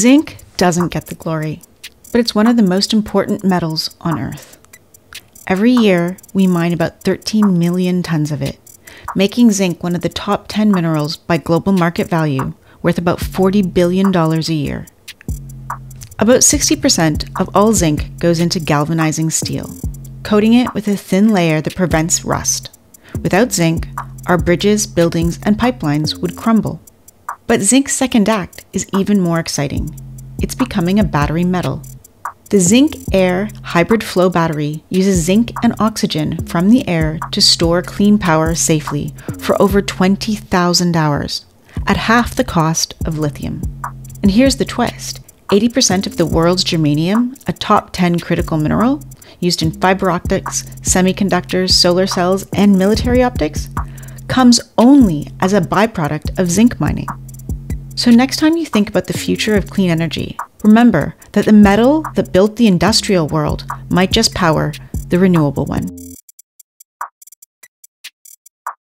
Zinc doesn't get the glory, but it's one of the most important metals on Earth. Every year, we mine about 13 million tons of it, making zinc one of the top 10 minerals by global market value, worth about $40 billion a year. About 60% of all zinc goes into galvanizing steel, coating it with a thin layer that prevents rust. Without zinc, our bridges, buildings, and pipelines would crumble. But zinc's second act is even more exciting. It's becoming a battery metal. The zinc air hybrid flow battery uses zinc and oxygen from the air to store clean power safely for over 20,000 hours at half the cost of lithium. And here's the twist 80% of the world's germanium, a top 10 critical mineral used in fiber optics, semiconductors, solar cells, and military optics, comes only as a byproduct of zinc mining. So, next time you think about the future of clean energy, remember that the metal that built the industrial world might just power the renewable one.